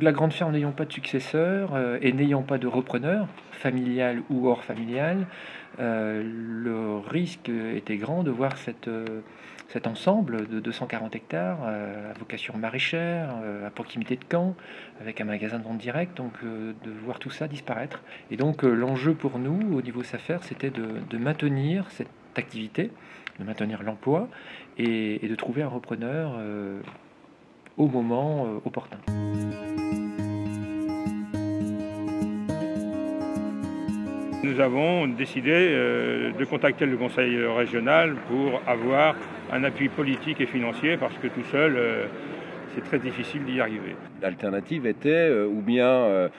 La grande ferme n'ayant pas de successeur euh, et n'ayant pas de repreneur, familial ou hors familial, euh, le risque était grand de voir euh, cet ensemble de 240 hectares à vocation maraîchère, à proximité de Caen, avec un magasin de vente directe, donc de voir tout ça disparaître. Et donc l'enjeu pour nous, au niveau SAFER, c'était de, de maintenir cette activité, de maintenir l'emploi et, de trouver un repreneur au moment opportun. Nous avons décidé euh, de contacter le conseil régional pour avoir un appui politique et financier parce que tout seul, euh, c'est très difficile d'y arriver. L'alternative était euh, ou bien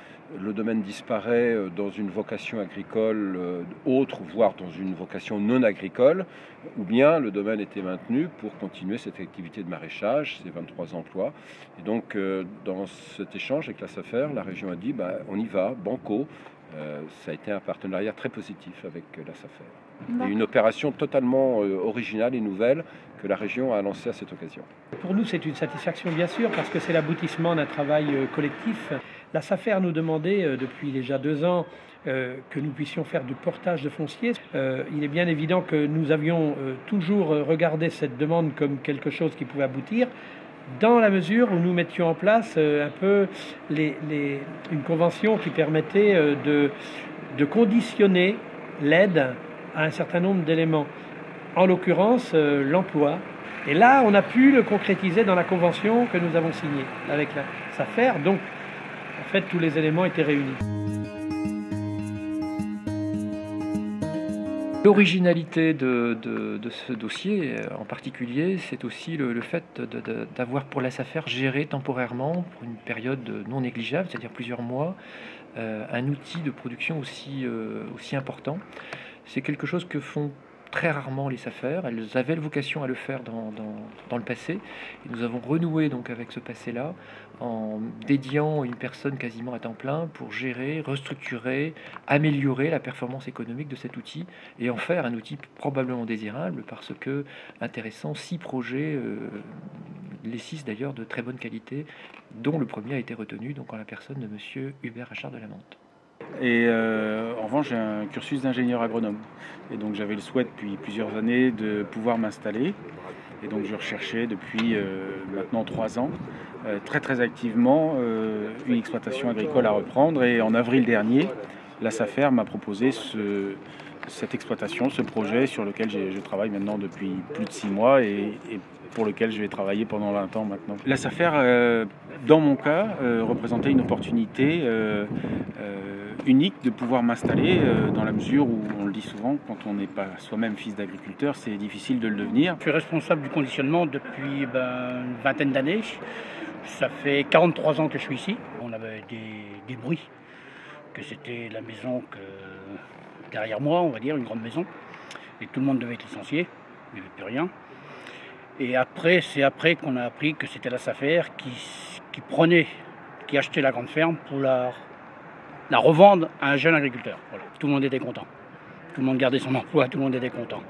le domaine disparaît dans une vocation agricole autre, voire dans une vocation non agricole, ou bien le domaine était maintenu pour continuer cette activité de maraîchage, ces 23 emplois. Et donc, dans cet échange avec la SAFER, la région a dit bah, on y va, banco, euh, ça a été un partenariat très positif avec euh, la SAFER. Et une opération totalement euh, originale et nouvelle que la région a lancée à cette occasion. Pour nous, c'est une satisfaction, bien sûr, parce que c'est l'aboutissement d'un travail collectif. La SAFER nous demandait depuis déjà deux ans que nous puissions faire du portage de foncier. il est bien évident que nous avions toujours regardé cette demande comme quelque chose qui pouvait aboutir dans la mesure où nous mettions en place euh, un peu une convention qui permettait euh, de, conditionner l'aide à un certain nombre d'éléments, en l'occurrence euh, l'emploi. Et là, on a pu le concrétiser dans la convention que nous avons signée avec la SAFER. Donc, en fait, tous les éléments étaient réunis. L'originalité de, ce dossier euh, en particulier, c'est aussi le, fait d'avoir pour la SAFER géré temporairement, pour une période non négligeable, c'est-à-dire plusieurs mois, euh, un outil de production euh, aussi important. C'est quelque chose que font très rarement les affaires. Elles avaient vocation à le faire dans, le passé. Nous avons renoué donc avec ce passé-là en dédiant une personne quasiment à temps plein pour gérer, restructurer, améliorer la performance économique de cet outil et en faire un outil probablement désirable parce que intéressant, six projets, euh, les six d'ailleurs de très bonne qualité, dont le premier a été retenu donc en la personne de Monsieur Hubert Achard de la Mante. Et euh, en revanche, j'ai un cursus d'ingénieur agronome. Et donc j'avais le souhait depuis plusieurs années de pouvoir m'installer. Et donc je recherchais depuis euh, maintenant trois ans euh, très très activement une exploitation agricole à reprendre. Et en avril dernier, la SAFER m'a proposé ce, cette exploitation, ce projet sur lequel je travaille maintenant depuis plus de six mois et, pour lequel je vais travailler pendant 20 ans maintenant. La SAFER, dans mon cas, représentait une opportunité unique de pouvoir m'installer euh, dans la mesure où, on le dit souvent, quand on n'est pas soi-même fils d'agriculteur, c'est difficile de le devenir. Je suis responsable du conditionnement depuis ben, une vingtaine d'années. Ça fait 43 ans que je suis ici. On avait des, bruits, que c'était la maison que derrière moi, on va dire, une grande maison. Et tout le monde devait être licencié, il n'y avait plus rien. Et après, c'est après qu'on a appris que c'était la SAFER qui, prenait, qui achetait la grande ferme pour la revendre à un jeune agriculteur. Tout le monde était content. Tout le monde gardait son emploi, tout le monde était content.